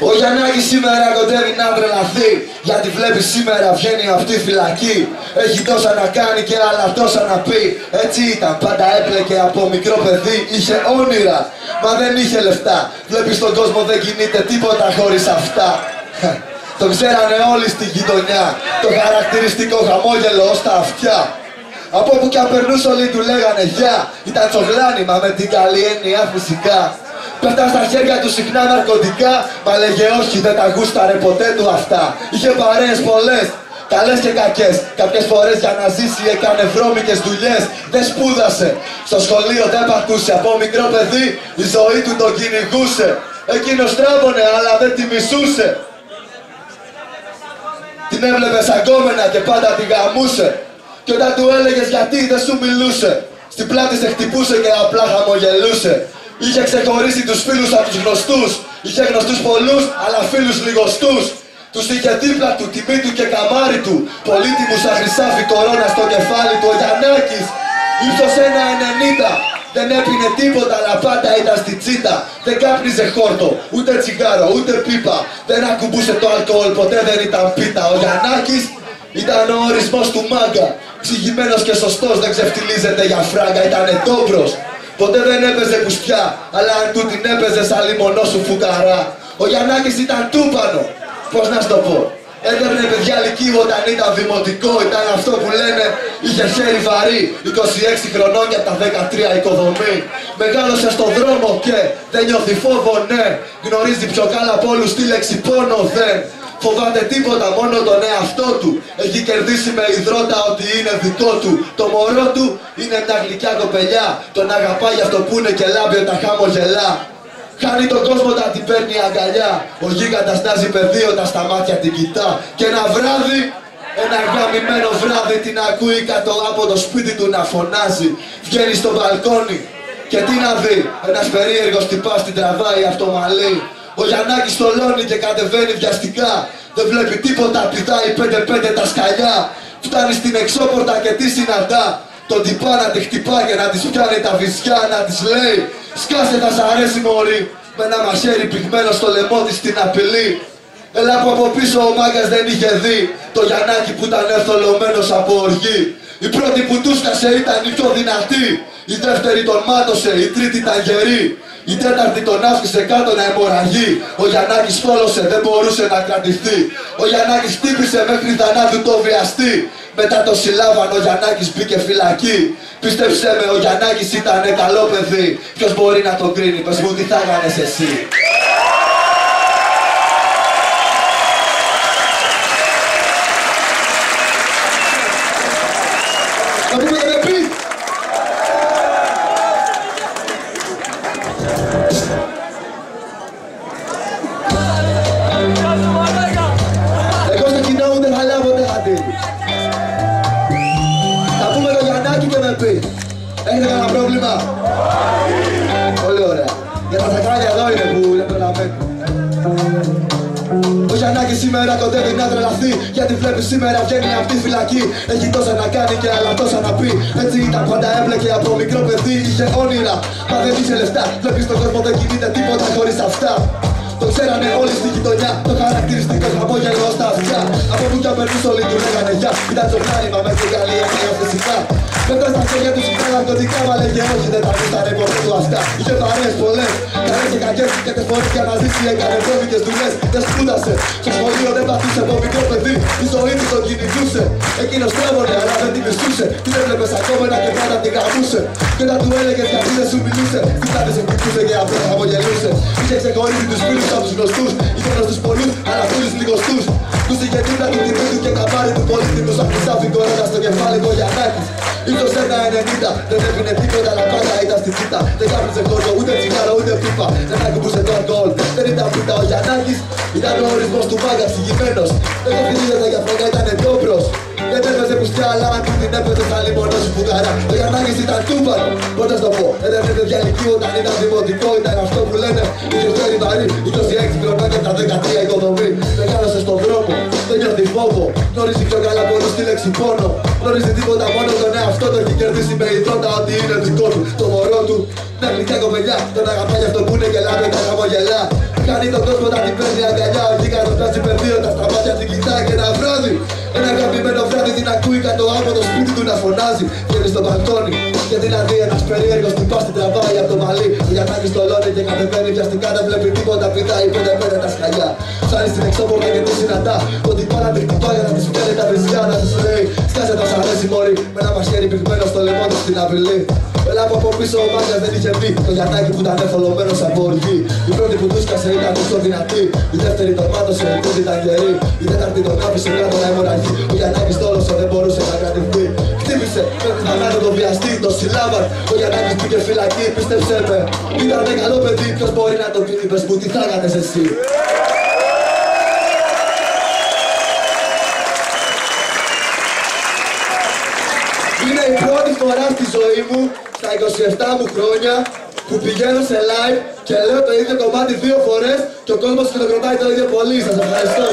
Ο Γιαννάκης σήμερα κοντεύει να τρελαθεί Γιατί βλέπει σήμερα βγαίνει αυτή η φυλακή. Έχει τόσα να κάνει και άλλα τόσα να πει. Έτσι ήταν πάντα έπλεκε από μικρό παιδί Είχε όνειρα. Μα δεν είχε λεφτά. Βλέπεις στον κόσμο δεν κινείται τίποτα χωρίς αυτά. Το ξέρανε όλοι στη γειτονιά. Το χαρακτηριστικό χαμόγελο στα αυτιά. Από όπου κι αν περνούσε όλοι του λέγανε γεια Ήταν τσογλάνημα με την καλή έννοια φυσικά Πέφταν στα χέρια του συχνά ναρκωτικά Μα λέγε όχι δεν τα γούσταρε ποτέ του αυτά. Είχε παρέες πολλές Καλές και κακές. Κάποιες φορές για να ζήσει έκανε βρώμικες δουλειές Δεν σπούδασε. Στο σχολείο δεν πατούσε Από μικρό παιδί η ζωή του τον κυνηγούσε. Εκείνος τράβωνε αλλά δεν τη μισούσε. Την έβλεπε σαν κόμενα και πάντα τη γαμούσε. Και όταν του έλεγες γιατί δεν σου μιλούσε Στην πλάτη σε χτυπούσε και απλά χαμογελούσε Είχε ξεχωρίσει τους φίλους από τους γνωστούς. Είχε γνωστούς πολλούς αλλά φίλους λιγοστούς. Τους είχε δίπλα του, τιμή του και καμάρι του. Πολύτιμους σαν χρυσάφι κορώνας στο κεφάλι του. Ο Γιαννάκης ήρθος ένα ενενήντα. Δεν έπινε τίποτα αλλά πάντα ήταν στη τσίτα Δεν κάπνιζε χόρτο, ούτε τσιγάρο, ούτε πίπα. Δεν ακουμπούσε το αλκοόλ, ποτέ δεν ήταν πίτα. Ο Γιαννάκης ήταν ο ορισμός του μάγκα. Ξηγημένος και σωστός, δεν ξεφτιλίζεται για φράγκα. Ήτανε τόμπρος Ποτέ δεν έπαιζε πουστιά, αλλά αν του την έπαιζε σαν λιμονό σου φουκαρά. Ο Γιαννάκης ήταν τούπανο, πώς να σου το πω. Έδερνε παιδιά λυκείο όταν ήταν δημοτικό, ήταν αυτό που λένε. Είχε χέρι βαρύ 26 χρονών για τα 13 οικοδομή. Μεγάλωσε στον δρόμο και δεν νιώθει φόβο ναι. Γνωρίζει πιο καλά από όλους τη λέξη πόνο δεν Φοβάται τίποτα μόνο τον εαυτό του. Έχει κερδίσει με υδρότα ότι είναι δικό του. Το μωρό του είναι μια γλυκιά κοπελιά. Τον αγαπάει για αυτό που είναι και λάμπει όταν χαμογελά. Χάνει τον κόσμο όταν την παίρνει αγκαλιά. Ο γίγαντας στάζει παιδί όταν στα μάτια την κοιτά. Και ένα βράδυ ένα γαμημένο βράδυ την ακούει κάτω από το σπίτι του να φωνάζει. Βγαίνει στο μπαλκόνι και τι να δει Ένας περίεργος τυπάς την τραβάει αυτομαλή ο Γιαννάκης στολώνει και κατεβαίνει βιαστικά. Δεν βλέπει τίποτα, πηδάει πέντε-πέντε τα σκαλιά. Φτάνει στην εξώπορτα και τι συναντά. Τον τυπά να τη χτυπά και να της πιάνει τα βυζιά Να της λέει σκάσε θα σ' αρέσει μωρή Με ένα μαχαίρι πυγμένο στο λαιμό της την απειλή Έλα που από πίσω ο μάγκας δεν είχε δει Το Γιαννάκη που ήταν ευθολωμένος από οργή. Η πρώτη που τους ήταν η πιο δυνατή. Η δεύτερη τον μάτωσε, η τρίτη ήταν γερή η τέταρτη τον άφησε κάτω να αιμορραγεί. Ο Γιαννάκης φόλωσε, δεν μπορούσε να κρατηθεί. Ο Γιαννάκης χτύπησε μέχρι θανάτου το βιαστή. Μετά το συλλάβαν ο Γιαννάκης μπήκε φυλακή. Πίστεψέ με, ο Γιαννάκης ήταν καλό παιδί. Ποιος μπορεί να τον κρίνει, πες μου τι θα έκανες εσύ; Σακράλια εδώ είναι που είναι πελαμένοι. Ο Γιαννάκης σήμερα κοντεύει να τρελαθεί Γιατί βλέπει σήμερα βγαίνει από τη φυλακή Έχει τόσα να κάνει και άλλα τόσα να πει Έτσι ήταν πάντα έμπλεκε από μικρό παιδί Είχε όνειρα, μα δεν είχε λεφτά Βλέπεις τον κόσμο δεν κινείται τίποτα χωρίς αυτά το ξέρανε όλοι στη γειτονιά Το χαρακτηριστικό χαμόγελο στα αυτιά Από που κι αν περνούσε όλοι του λέγανε γεια Ήταν το χάριμα με την καλή έννοια φυσικά Πέτρα στα χέρια τους συχνά ναρκωτικά Μα λέγε όχι δεν τα γούσταρε ποτέ του αυτά. Είχε παρέες πολλές Καλές και κακές και τις φορές για να ζήσει έκανε βρώμικες δουλειές. Δεν σπούδασε Στο σχολείο δεν πατούσε από μικρό παιδί Η ζωή του τον κυνηγούσε. Εκείνος τρέμονε αλλά δεν την μισούσε Την έβλεπες ακόμα και πάντα την γαμούσε. Και όταν του έλεγες γιατί δεν σου μιλούσε Τι θα σε χτυπούσε και αυτό χαμογελούσε. Είχε ξεχωρίσει τους φίλους από τους γνωστούς Είχε γνωστούς πολλούς αλλά φίλους λιγοστούς Τους. Είχε δίπλα του τιμή του και καμπάρι του πολύτιμου Σαν χρυσάφι κορώνα στο κεφάλι του Γιαννάκης Ίσως ένα ενενήντα Δεν έπινε τίποτα αλλά πάντα ήταν στην τσίτα Δεν κάπνιζε κόρτο ούτε τσιγάρο ούτε πίπα Δεν ακουμπούσε το αλκοόλ Δεν ήταν πίτα ο Γιαννάκης. Ήταν ο ορισμός του μάγκα ψυγημένος Δεν κοφιλίζεται για φράγκα ήταν ντόμπρος δεν έπαιζε πουστιά αλλά αν την έπαιζε θα λιμονό σου φουγαρά. Ο Γιαννάκης ήταν τούμπανο, πώς να το πω Έδερνε παιδιά λυκείου όταν ήταν δημοτικό Ήταν αυτό που λένε. Είχε φέρει βαρύ 26 χρονών και τα 13 οικοδομή. Μεγάλωσε στον δρόμο, δεν νιώθεις φόβο. Γνωρίζει πιο καλά πολλούς τη λέξη πόνο. Γνωρίζει τίποτα μόνο τον εαυτό του Έχει κερδίσει με υδρότα ότι είναι δικό του Το μωρό του Να γλυκιά κοπελιά, τον αγαπάει αυτό που είναι και λάβει τα χαμογελά. Κάνει τον κόσμο να την παίρνει αγκαλιά, εκεί κάτω φτάσει πεδίο, τα σταμάτια την κοιτάει και ένα βράδυ. Ένα αγαπημένο βράδυ την ακούει κάτω από το σπίτι του να φωνάζει. Βγαίνει στο μπαλκόνι και την αδεί ένας περίεργος που πας την τραβάει από το μαλλί. Ο Γιαννάκης στολώνει και κατεβαίνει βιαστικά δεν βλέπει τίποτα, πηδάει πέντε πέντε τα σκαλιά. Ψάχνει στην εξώπορτα και τη συναντά, ότι στην απειλή. Έλα από από πίσω ο μάγκας δεν είχε πει Το Γιαννάκη που ήταν εφολωμένο από οργή. Η πρώτη που τούσκασε ήταν τόσο δυνατή. Η δεύτερη τον μάτωσε, η τρίτη ήταν καιρή Η τέταρτη τον άφησε κάτω να αιμορραγεί Ο Γιαννάκης τόλωσε δεν μπορούσε να κρατηθεί. Χτύπησε με την θανάτο τον βιαστή, το συλλάβαν. Ο Γιαννάκης πήγε φυλακή, πίστεψέ με. Ήταν καλό παιδί, ποιος μπορεί να το πει Πες μου τι θα έκανες εσύ; Η πρώτη φορά στη ζωή μου, στα 27 μου χρόνια, που πηγαίνω σε live και λέω το ίδιο κομμάτι δύο φορές και ο κόσμος χειροκροτάει το ίδιο πολύ. Σας ευχαριστώ.